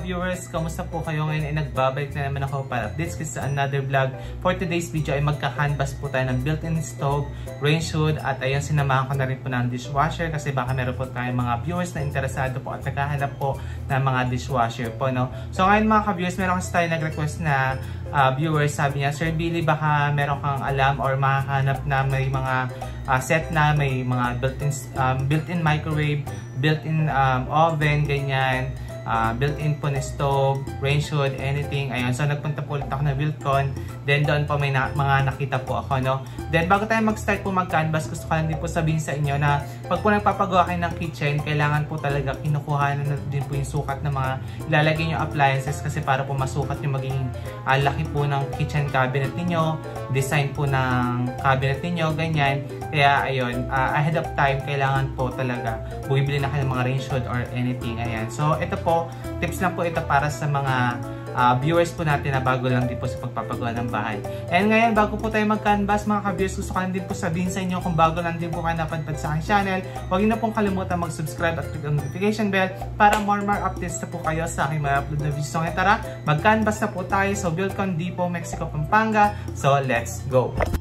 mga ka-viewers, kamusta po kayo ngayon? Ay nagbabalik na naman ako para updates kasi sa another vlog. For today's video ay magka-canvas po tayo ng built-in stove, range hood, at ayun sinamahan ko na rin po ng dishwasher kasi baka meron po tayong mga viewers na interesado po at naghahanap po ng mga dishwasher po. No? So ngayon mga ka-viewers, meron kasi tayo nag-request na uh, viewers, sabi niya, Sir Billy, baka meron kang alam or makahanap na may mga uh, set na, may mga built-in um, built-in microwave, built-in um, oven, ganyan uh, built-in po na stove, range hood, anything. Ayun. So, nagpunta po ulit ako na Wilcon. Then, doon po may na, mga nakita po ako, no? Then, bago tayo mag-start po mag-canvas, gusto ko lang din po sabihin sa inyo na pag po nagpapagawa kayo ng kitchen, kailangan po talaga kinukuha na din po yung sukat ng mga ilalagay nyo appliances kasi para po masukat yung magiging uh, laki po ng kitchen cabinet niyo design po ng cabinet niyo ganyan. Kaya, ayun, uh, ahead of time, kailangan po talaga bumibili na kayo ng mga range hood or anything. Ayan. So, ito po, tips lang po ito para sa mga uh, viewers po natin na bago lang din po sa pagpapagawa ng bahay. And ngayon, bago po tayo mag-canvas mga ka-viewers, gusto ko din po sabihin sa inyo kung bago lang din po kayo napadpad sa aking channel, huwag na pong kalimutan mag-subscribe at click ang notification bell para more more updates na po kayo sa aking mga upload na videos. So ngayon tara, mag-canvas na po tayo sa Vilcon Depot, Mexico, Pampanga. So let's go!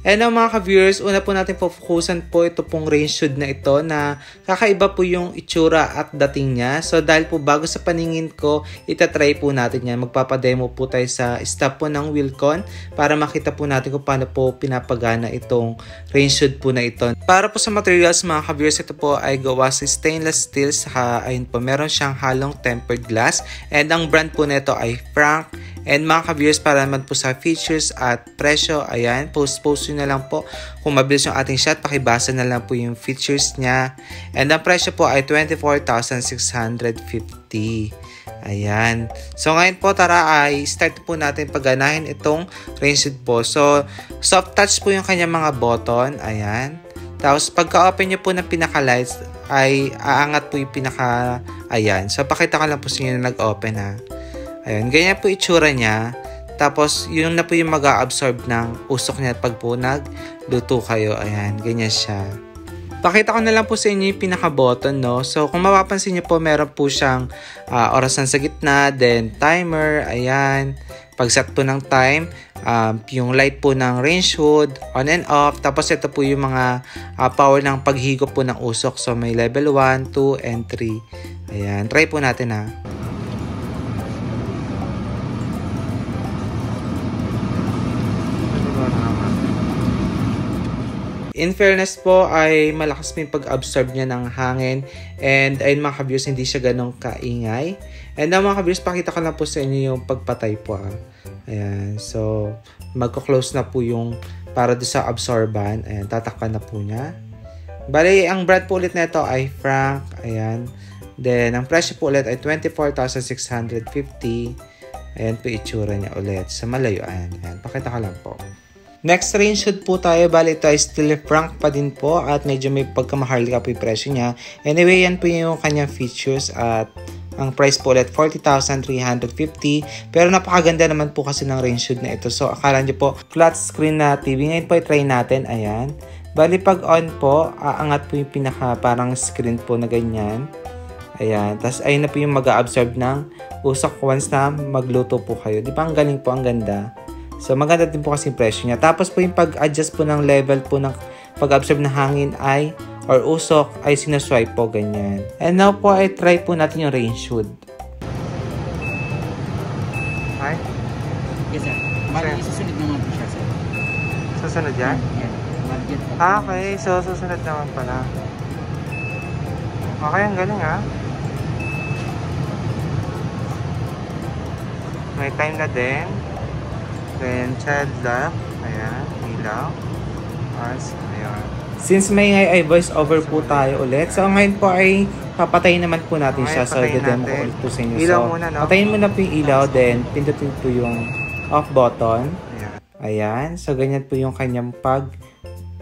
And now mga ka-viewers, una po natin focusan po ito pong range hood na ito na kakaiba po yung itsura at dating niya. So dahil po bago sa paningin ko, itatry po natin yan. Magpapademo po tayo sa stop po ng Wilcon para makita po natin kung paano po pinapagana itong range hood po na ito. Para po sa materials mga ka-viewers, ito po ay gawa sa stainless steel saka ayun po, meron siyang halong tempered glass and ang brand po nito ay Frank And mga ka-viewers, para naman po sa features at presyo, ayan, post-post nyo na lang po. Kung mabilis yung ating shot, pakibasa na lang po yung features niya. And ang presyo po ay 24,650. Ayan. So ngayon po tara ay start po natin pagganahin itong range po. So soft touch po yung kanyang mga button. Ayan. Tapos pagka-open nyo po ng pinaka-lights ay aangat po yung pinaka ayan. So pakita ko lang po sa inyo na nag-open ha. Ayun, ganyan po itsura niya. Tapos, yun na po yung mag-absorb ng usok niya pag po nagluto kayo. Ayan, ganyan siya. Pakita ko na lang po sa inyo yung pinaka-button, no? So, kung mapapansin niyo po, meron po siyang uh, orasan sa gitna, then timer, ayan. Pag-set po ng time, um, yung light po ng range hood, on and off. Tapos, ito po yung mga uh, power ng paghigop po ng usok. So, may level 1, 2, and 3. Ayan, try po natin ha. In fairness po ay malakas po yung pag-absorb niya ng hangin and ayun mga kabius hindi siya ganong kaingay. And now mga kabius pakita ko lang po sa inyo yung pagpatay po ah. Ayan, so magko-close na po yung para do sa absorban. Ayan, tatakpan na po niya. Bali, ang brand po ulit nito ay Frank. Ayan. Then, ang presyo po ulit ay 24,650. Ayan po itsura niya ulit sa malayuan. Ayan, pakita ko lang po. Next range hood po tayo, bali ito ay still frank pa din po at medyo may pagkamahal ka po yung presyo niya. Anyway, yan po yung kanyang features at ang price po ulit 40,350 pero napakaganda naman po kasi ng range hood na ito. So akala nyo po flat screen na TV. Ngayon po i-try natin. Ayan. Bali pag on po, aangat po yung pinaka parang screen po na ganyan. Ayan. Tapos ayun na po yung mag-absorb ng usok once na magluto po kayo. Di ba ang galing po, ang ganda. So maganda din po kasi yung presyo niya. Tapos po yung pag-adjust po ng level po ng pag-absorb ng hangin ay or usok ay sinuswipe po ganyan. And now po ay try po natin yung rain shoot. Hi? Yes sir. Bali, susunod naman po siya sir. Susunod yan? Yeah. Budget po. Ah, okay. So susunod naman pala. Okay, ang galing ah. May time na din. Then, child lock. Ayan, ilaw. As, ayan. Since may ay voice over po tayo ulit. So, ngayon po ay papatayin naman po natin Okay, siya. So, patayin i-demo ko ulit po sa inyo. Ilaw so, muna, no? Patayin mo na po yung ilaw, then pindutin po yung off button. Ayan. Ayan. So, ganyan po yung kanyang pag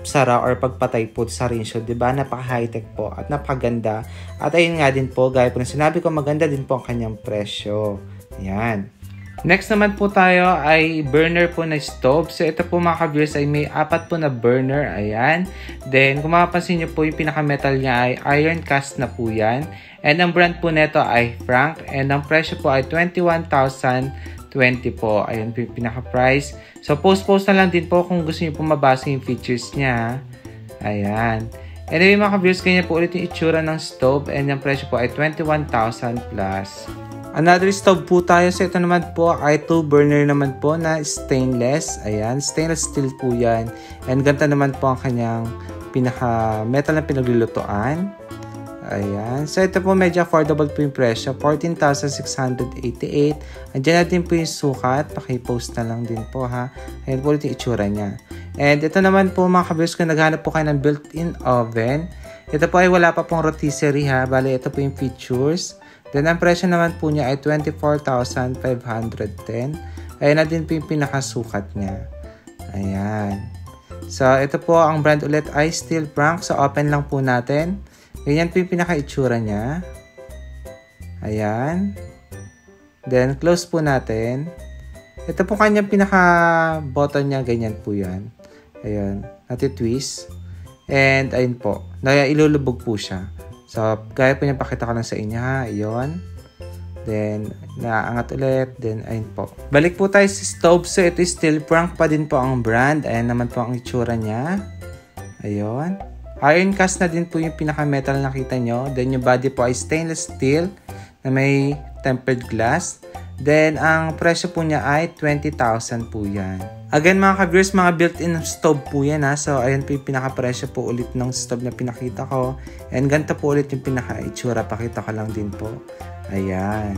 sara or pagpatay po sa rin show. Diba? Napaka-high-tech po at napakaganda. At ayun nga din po, gaya po na sinabi ko, maganda din po ang kanyang presyo. Ayan. Next naman po tayo ay burner po na stove. So ito po mga ka-viewers ay may apat po na burner. Ayan. Then kung mapapansin nyo po yung pinaka-metal niya ay iron cast na po yan. And ang brand po nito ay Frank. And ang presyo po ay 21,020 po. Ayan po yung pinaka-price. So post-post na lang din po kung gusto niyo po mabasa yung features niya. Ayan. Anyway mga ka-viewers, ganyan po ulit yung itsura ng stove. And ang presyo po ay 21,000 plus. Another stove po tayo. So, ito naman po ay 2 burner naman po na stainless. Ayan, stainless steel po yan. And ganda naman po ang kanyang pinaka metal na pinaglulutuan. Ayan. So, ito po medyo affordable po yung presyo. 14,688. Andiyan natin po yung sukat. Pakipost na lang din po ha. Ayan po ulit yung itsura niya. And ito naman po mga kabiyos kung naghanap po kayo ng built-in oven. Ito po ay wala pa pong rotisserie ha. Bale, ito po yung features. Then, ang presyo naman po niya ay 24,510. Ayan na din po yung pinakasukat niya. Ayan. So, ito po ang brand ulit ay Steel Frank. So, open lang po natin. Ganyan po yung pinaka-itsura niya. Ayan. Then, close po natin. Ito po kanyang pinaka-button niya. Ganyan po yan. Ayan. Nati-twist. And, ayun po. Naya, ilulubog po siya. So, gaya po niya pakita ko lang sa inyo ha. Ayun. Then, naangat ulit. Then, ayun po. Balik po tayo sa stove. So, ito is still Frank pa din po ang brand. Ayan naman po ang itsura niya. Ayun. Iron cast na din po yung pinaka-metal nakita nyo. Then, yung body po ay stainless steel na may tempered glass. Then, ang presyo po niya ay 20,000 po yan. Again mga ka-viewers, mga built-in stove po yan ha. So ayan po yung pinaka-presyo po ulit ng stove na pinakita ko. And ganito po ulit yung pinaka-itsura. Pakita ko lang din po. Ayan.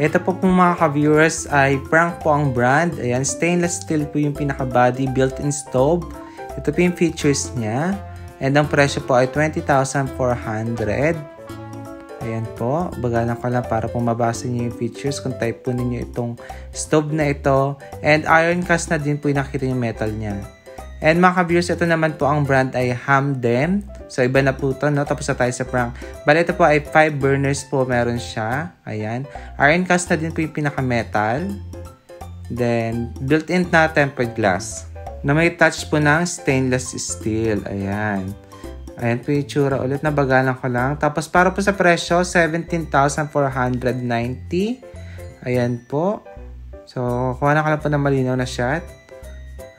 Ito po po mga ka-viewers ay Frank po ang brand. Ayan, stainless steel po yung pinaka-body built-in stove. Ito po yung features niya. And ang presyo po ay 20,400. Ayan po, bagalan ko lang para po mabasa niyo yung features kung type po ninyo itong stove na ito. And iron cast na din po yung nakita yung metal niya. And mga ka-viewers, ito naman po ang brand ay Hamden. So, iba na po ito, no? Tapos na tayo sa prank. Bale, ito po ay 5 burners po meron siya. Ayan. Iron cast na din po yung pinaka-metal. Then, built-in na tempered glass. Na may touch po ng stainless steel. Ayan. Ayan po yung tsura ulit. Nabagalan ko lang. Tapos para po sa presyo, 17,490. Ayan po. So, kuha na ka lang po ng malinaw na shot.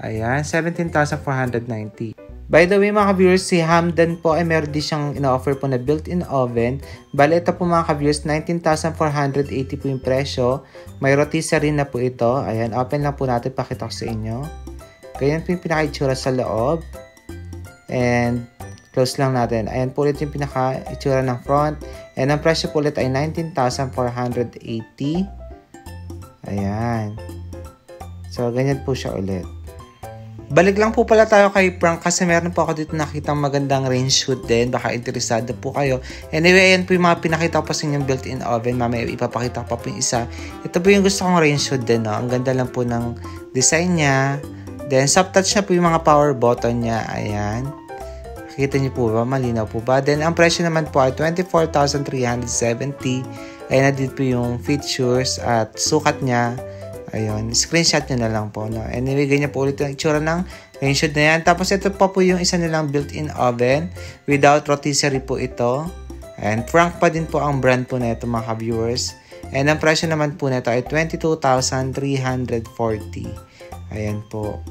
Ayan, 17,490. By the way mga ka-viewers, si Hamdan po ay meron din siyang ina-offer po na built-in oven. Bale, ito po mga ka-viewers, 19,480 po yung presyo. May rotisserie na po ito. Ayan, open lang po natin, pakita ko sa inyo. Ganyan po yung pinaka sa loob. And Close lang natin. Ayan po ulit yung pinaka-itsura ng front. And ang presyo po ulit ay 19,480. Ayan. So, ganyan po siya ulit. Balik lang po pala tayo kay Frank kasi meron po ako dito nakitang magandang range shoot din. Baka interesado po kayo. Anyway, ayan po yung mga pinakita ko pa sa inyong built-in oven. Mamaya ipapakita ko pa po yung isa. Ito po yung gusto kong range shoot din. No? Ang ganda lang po ng design niya. Then, soft touch na po yung mga power button niya. Ayan. Kita niyo po ba? Malinaw po ba? Then, ang presyo naman po ay 24,370. Ayan na din po yung features at sukat niya. Ayun, screenshot nyo na lang po. No? Anyway, ganyan po ulit yung itsura ng range na yan. Tapos ito pa po yung isa nilang built-in oven. Without rotisserie po ito. And Frank pa din po ang brand po na ito mga viewers And ang presyo naman po nito ay 22,340. Ayan po.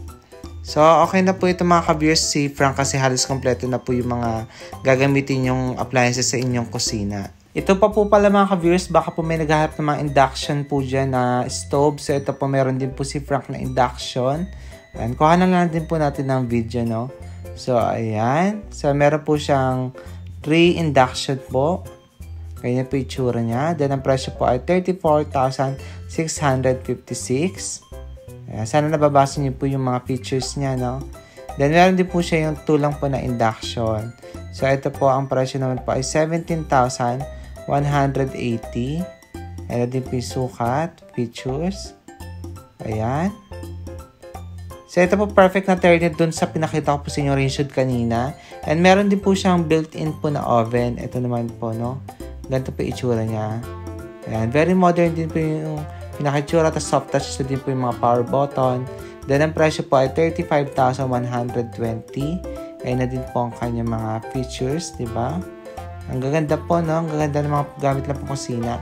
So, okay na po ito mga ka-viewers si Frank kasi halos kompleto na po yung mga gagamitin yung appliances sa inyong kusina. Ito pa po pala mga ka-viewers, baka po may naghahanap ng mga induction po dyan na stove. So, ito po meron din po si Frank na induction. And kuha na lang din po natin ng video, no? So, ayan. So, meron po siyang 3 induction po. Ganyan po itsura niya. Then, ang presyo po ay 34,656. Ayan, sana nababasa niyo po yung mga features niya, no? Then, meron din po siya yung tulang po na induction. So, ito po, ang presyo naman po ay 17,180. Ayan din po yung sukat, features. Ayan. So, ito po perfect na turret dun sa pinakita ko po sa inyo rinshod kanina. And meron din po siyang built-in po na oven. Ito naman po, no? Ganito po itsura niya. Ayan. Very modern din po yung pinaka-itsura. Tapos soft touch na din po yung mga power button. Then, ang presyo po ay 35,120. Ayun na din po ang kanyang mga features, di ba? Ang gaganda po, no? Ang gaganda ng mga gamit lang po kusina.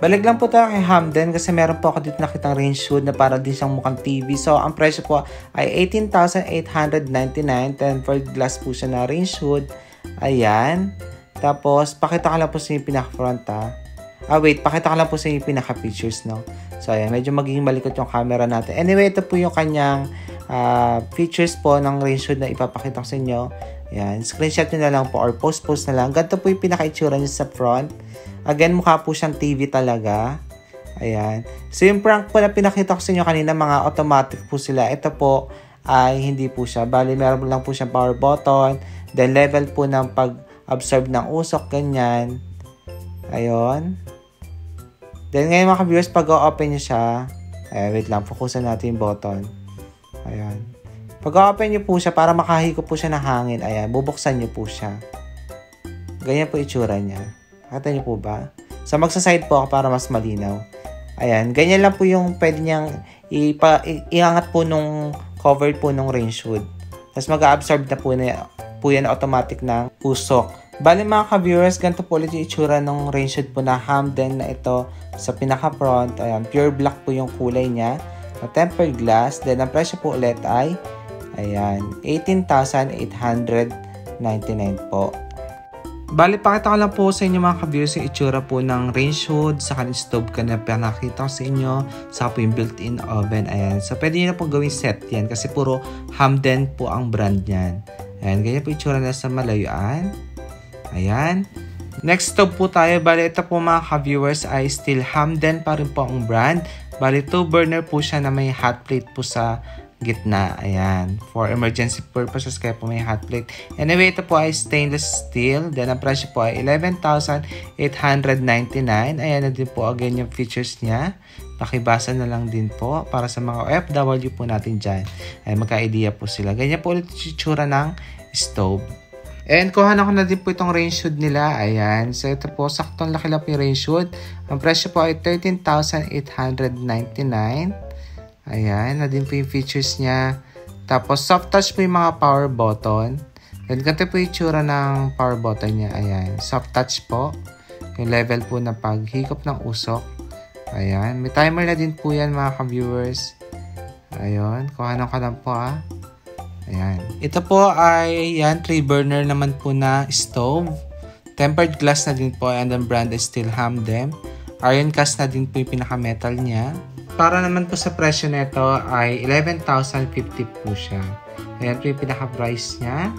Balik lang po tayo kay Hamden kasi meron po ako dito nakitang range hood na para din siyang mukhang TV. So, ang presyo po ay 18,899. Tempered glass po siya na range hood. Ayan. Tapos, pakita ko lang po sa inyo pinaka-front ha. Ah, wait. Pakita ko lang po sa inyo pinaka-features, no? So, ayan. Medyo magiging malikot yung camera natin. Anyway, ito po yung kanyang uh, features po ng range hood na ipapakita ko sa inyo. Ayan. Screenshot nyo na lang po or post-post na lang. Ganito po yung pinaka-itsura niya sa front. Again, mukha po siyang TV talaga. Ayan. So, yung prank po na pinakita ko sa inyo kanina, mga automatic po sila. Ito po ay hindi po siya. Bali, meron lang po siyang power button. Then, level po ng pag-absorb ng usok, ganyan. Ayun. Then, ngayon mga viewers, pag open nyo siya, ay, wait lang, focusan natin yung button. Ayan. Pag open nyo po siya, para makahiko po siya ng hangin, ayan, bubuksan nyo po siya. Ganyan po itsura niya. Nakita niyo po ba? So, magsa-side po ako para mas malinaw. Ayan, ganyan lang po yung pwede niyang ipa, iangat po nung cover po nung range hood. Tapos mag-absorb na po, na, po yan automatic ng usok. Bali mga ka-viewers, ganito po ulit yung itsura ng hood po na Hamden na ito sa pinaka-front. Ayan, pure black po yung kulay niya. Na tempered glass. Then, ang presyo po ulit ay ayan, 18,899 po. Bali, pakita ko lang po sa inyo mga ka-viewers yung itsura po ng range hood sa kanin stove ka na pinakita ko sa inyo sa po yung built-in oven. Ayan. So, pwede nyo na po gawing set yan kasi puro Hamden po ang brand niyan. Ayan. Ganyan po itsura na sa malayuan. Ayan. Next stove po tayo. Bali, ito po mga ka-viewers ay still Hamden pa rin po ang brand. Bali, 2 burner po siya na may hot plate po sa gitna. Ayan. For emergency purposes, kaya po may hot plate. Anyway, ito po ay stainless steel. Then, ang presyo po ay 11,899. Ayan na din po again yung features niya. Pakibasa na lang din po para sa mga FW po natin dyan. Ay, magka-idea po sila. Ganyan po ulit yung ng stove. And kuha na ko na din po itong range hood nila. Ayan. So, ito po, saktong laki lang po yung range hood. Ang presyo po ay 13,899. Ayan, na din po yung features niya. Tapos, soft touch po yung mga power button. Then, ganito po yung tsura ng power button niya. Ayan, soft touch po. Yung level po na paghikop ng usok. Ayan, may timer na din po yan mga ka-viewers. Ayun, kuhanan ka lang po ah. Ayan. Ito po ay, yan, 3 burner naman po na stove. Tempered glass na din po and the brand is still Hamden. Iron cast na din po yung pinaka-metal niya para naman po sa presyo nito ay 11,050 po siya. Ayan po yung pinaka-price niya.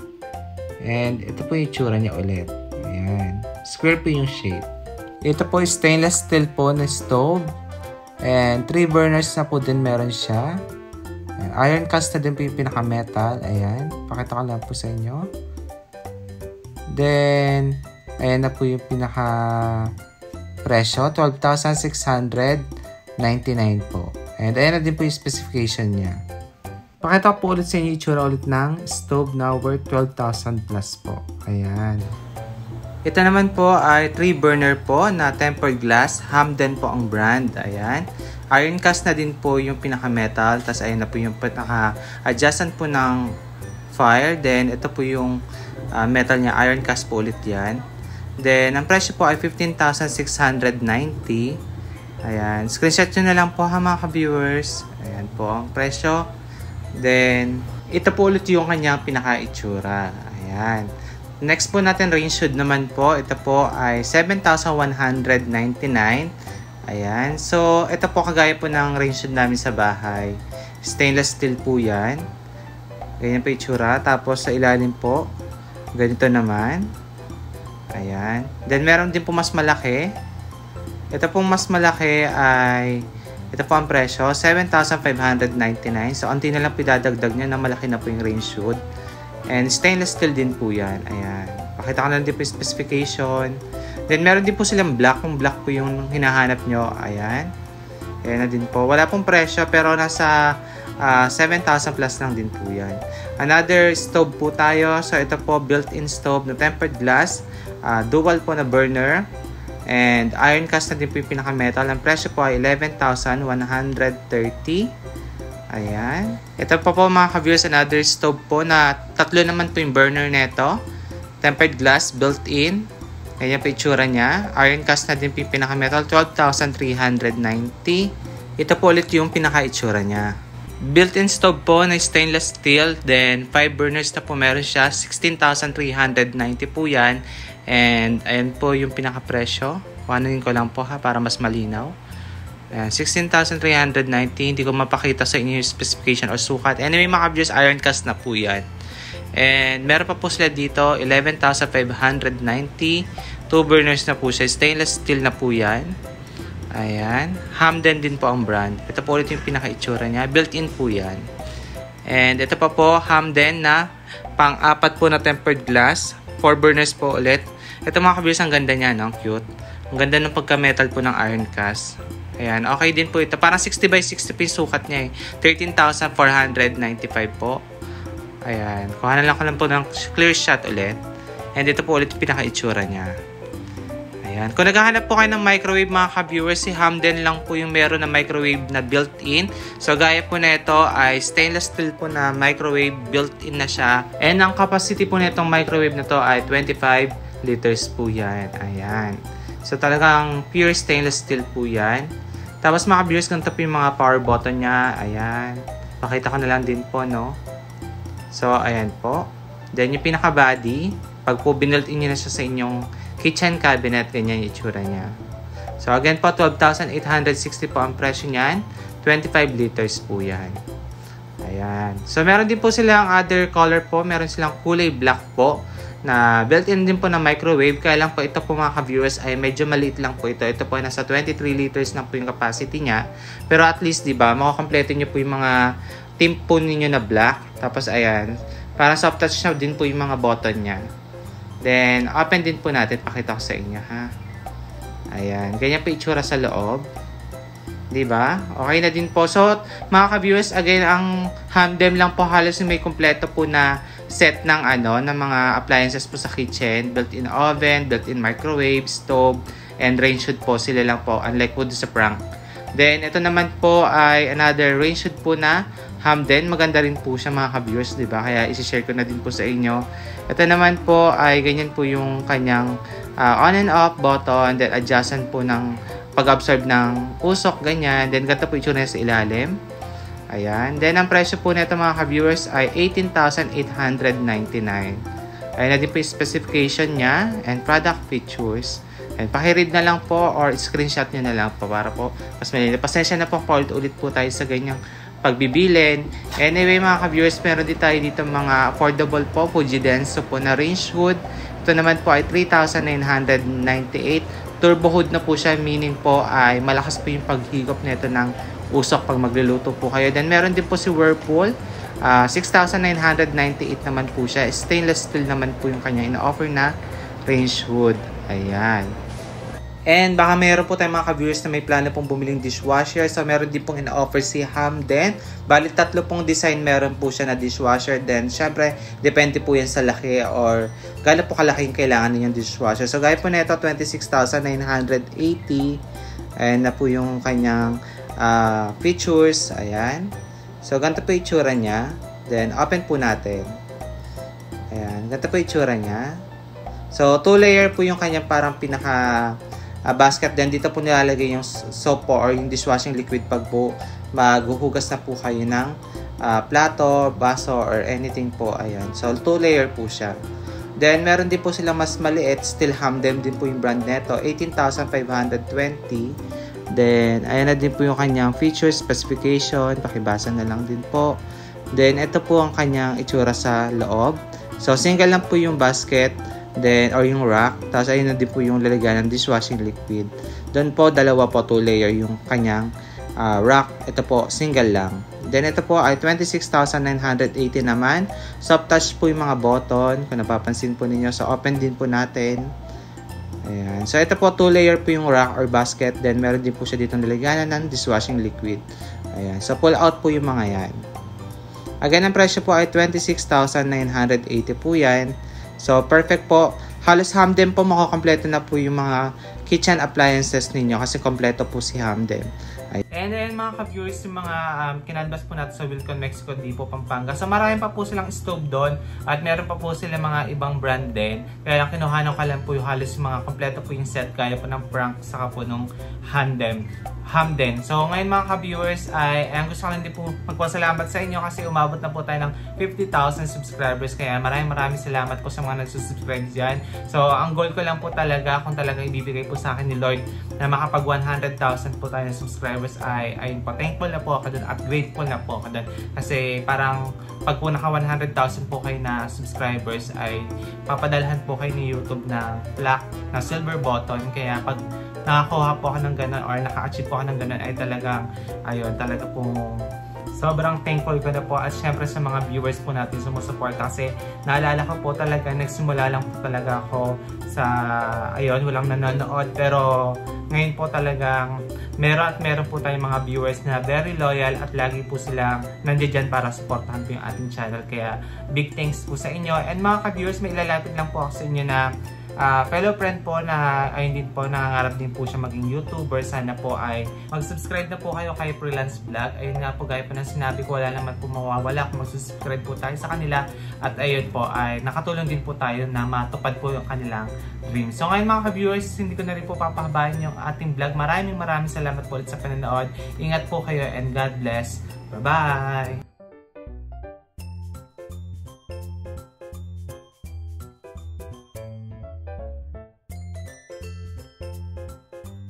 And ito po yung tsura niya ulit. Ayan. Square po yung shape. Ito po stainless steel po na stove. And 3 burners na po din meron siya. Ayan. Iron cast din yung pinaka-metal. Ayan. Pakita ko lang po sa inyo. Then, ayan na po yung pinaka presyo. 12,600 99 po. And ayan na din po yung specification niya. Pakita ko po ulit sa inyo itsura ulit ng stove na worth 12,000 plus po. Ayan. Ito naman po ay 3 burner po na tempered glass. Hamden po ang brand. Ayan. Iron cast na din po yung pinaka-metal. Tapos ayan na po yung pinaka-adjacent po ng fire. Then ito po yung uh, metal niya. Iron cast po ulit yan. Then ang presyo po ay 15,690. Ayan. Screenshot nyo na lang po ha mga ka-viewers. Ayan po ang presyo. Then, ito po ulit yung kanyang pinaka-itsura. Ayan. Next po natin range hood naman po. Ito po ay 7,199. Ayan. So, ito po kagaya po ng range hood namin sa bahay. Stainless steel po yan. Ganyan po itsura. Tapos sa ilalim po, ganito naman. Ayan. Then, meron din po mas malaki. Ito pong mas malaki ay ito po ang presyo, 7,599. So, anti na lang po dadagdag nyo na malaki na po yung range hood. And stainless steel din po yan. Ayan. Pakita ko na din po yung specification. Then, meron din po silang black. Kung black po yung hinahanap nyo, ayan. Ayan na din po. Wala pong presyo pero nasa uh, ah, 7,000 plus lang din po yan. Another stove po tayo. So, ito po built-in stove na tempered glass. Uh, dual po na burner. And iron cast na din po yung pinaka-metal. Ang presyo po ay 11,130. Ayan. Ito pa po mga ka-viewers, another stove po na tatlo naman po yung burner nito. Tempered glass, built-in. Ganyan po itsura niya. Iron cast na din yung pinaka-metal, 12,390. Ito po ulit yung pinaka-itsura niya. Built-in stove po na stainless steel. Then, 5 burners na po meron siya. 16,390 po yan. And, ayan po yung pinaka-presyo. Kuhanin ko lang po ha, para mas malinaw. Ayan, 16,390. Hindi ko mapakita sa inyo yung specification or sukat. Anyway, mga viewers, iron cast na po yan. And meron pa po sila dito, 11,590. Two burners na po siya. Stainless steel na po yan. Ayan. Hamden din po ang brand. Ito po ulit yung pinaka-itsura niya. Built-in po yan. And ito pa po, Hamden na pang-apat po na tempered glass. Four burners po ulit. Ito mga kabilis, ang ganda niya, no? Cute. Ang ganda ng pagka-metal po ng iron cast. Ayan, okay din po ito. Parang 60 by 60 po sukat niya eh. 13,495 po. Ayan. Kuha na lang ko lang po ng clear shot ulit. And ito po ulit pinaka-itsura niya. Ayan. Kung naghahanap po kayo ng microwave mga ka-viewers, si Hamden lang po yung meron na microwave na built-in. So gaya po na ito ay stainless steel po na microwave built-in na siya. And ang capacity po nitong microwave na to ay 25 liters po yan. Ayan. So talagang pure stainless steel po yan. Tapos mga viewers, ganito po yung mga power button niya. Ayan. Pakita ko na lang din po, no? So, ayan po. Then, yung pinaka-body, pag po binuilt in nyo na siya sa inyong kitchen cabinet, ganyan yung itsura niya. So, again po, 12,860 po ang presyo niyan. 25 liters po yan. Ayan. So, meron din po silang other color po. Meron silang kulay black po na built-in din po na microwave. Kaya lang po ito po mga ka-viewers ay medyo maliit lang po ito. Ito po ay nasa 23 liters lang po yung capacity niya. Pero at least, di ba, makakompleto nyo po yung mga tint po ninyo na black. Tapos ayan, parang soft touch na din po yung mga button niya. Then, open din po natin. Pakita ko sa inyo, ha? Ayan, ganyan po itsura sa loob. ba? Okay na din po. So, mga ka-viewers, again, ang Hamdem lang po halos may kompleto po na set ng ano, ng mga appliances po sa kitchen, built-in oven, built-in microwave, stove, and range hood po sila lang po, unlike po sa prank. Then, ito naman po ay another range hood po na Hamden. Maganda rin po siya mga ka-viewers, di ba? Kaya isi-share ko na din po sa inyo. Ito naman po ay ganyan po yung kanyang uh, on and off button, then adjustment po ng pag-absorb ng usok, ganyan. Then, ganito po itsura sa ilalim. Ayan. Then, ang presyo po nito mga ka-viewers ay 18,899. Ayan na din po yung specification niya and product features. And pakiread na lang po or screenshot nyo na lang po para po mas malinis. Pasensya na po paulit ulit po tayo sa ganyang pagbibilin. Anyway mga ka-viewers, meron din tayo dito mga affordable po, Fuji Denso po na range hood. Ito naman po ay 3,998. Turbo hood na po siya, meaning po ay malakas po yung paghigop nito ng usok pag magluluto po kayo. Then meron din po si Whirlpool. Uh, 6,998 naman po siya. Stainless steel naman po yung kanya ina-offer na range hood. Ayan. And baka meron po tayong mga ka-viewers na may plano pong bumiling dishwasher. So meron din pong ina-offer si Hamden. Bali tatlo pong design meron po siya na dishwasher. Then syempre depende po yan sa laki or gano'n po kalaki yung kailangan ninyong dishwasher. So gaya po na ito 26,980. Ayan na po yung kanyang uh, features. Ayan. So ganito po itsura niya. Then open po natin. Ayan. Ganito po itsura niya. So two layer po yung kanyang parang pinaka uh, basket. Then dito po nilalagay yung soap po or yung dishwashing liquid pag po maghuhugas na po kayo ng uh, plato, baso, or anything po. Ayan. So, two layer po siya. Then, meron din po silang mas maliit. Still Hamdem din po yung brand neto. 18,520. Then, ayan na din po yung kanyang feature specification. Pakibasa na lang din po. Then, ito po ang kanyang itsura sa loob. So, single lang po yung basket. Then, or yung rack. Tapos, ayun na din po yung lalagyan ng dishwashing liquid. Doon po, dalawa po, two layer yung kanyang uh, rack. Ito po, single lang. Then, ito po ay 26,980 naman. Soft touch po yung mga button. Kung napapansin po ninyo. So, open din po natin. Ayan. So, ito po, two layer po yung rack or basket. Then, meron din po siya dito nilagyan ng dishwashing liquid. Ayan. So, pull out po yung mga yan. Again, ang presyo po ay 26,980 po yan. So, perfect po. Halos Hamden po makakompleto na po yung mga kitchen appliances ninyo kasi kompleto po si Hamden. And then mga ka-viewers, yung mga um, kinalbas po natin sa Wilcon Mexico Depot, Pampanga. So marami pa po silang stove doon at meron pa po sila mga ibang brand din. Kaya lang kinuhanan ko lang po yung halos mga kompleto po yung set kaya po ng prank saka po nung Hamden. Hamden. So ngayon mga ka-viewers ay ang gusto ko lang din po magpasalamat sa inyo kasi umabot na po tayo ng 50,000 subscribers. Kaya maraming maraming salamat po sa mga nagsusubscribe dyan. So ang goal ko lang po talaga kung talaga ibibigay po sa akin ni Lord na makapag 100,000 po tayo ng subscribers ay, ay po thankful na po ako dun at grateful na po ako dun. Kasi parang pag po naka 100,000 po kayo na subscribers ay papadalhan po kayo ni YouTube na black na silver button. Kaya pag nakakuha po ako ng ganun or naka-achieve po ako ng ganun ay talagang ayun talaga po sobrang thankful ko na po at syempre sa mga viewers po natin sumusuport kasi naalala ko po talaga nagsimula lang po talaga ako sa ayun walang nanonood pero ngayon po talagang meron at meron po tayong mga viewers na very loyal at lagi po silang nandiyan para supportahan po yung ating channel. Kaya big thanks po sa inyo. And mga ka-viewers may ilalapit lang po ako sa inyo na uh, fellow friend po na ayun din po nangangarap din po siya maging YouTuber. Sana po ay mag-subscribe na po kayo kay Freelance Vlog. Ayun nga po gaya po ng sinabi ko wala naman po mawawala kung mag-subscribe po tayo sa kanila. At ayun po ay nakatulong din po tayo na matupad po yung kanilang dreams so ngayon mga ka-viewers hindi ko na rin po papahabayan yung ating vlog. Maraming maraming salamat po ulit sa panonood. Ingat po kayo and God bless. Bye bye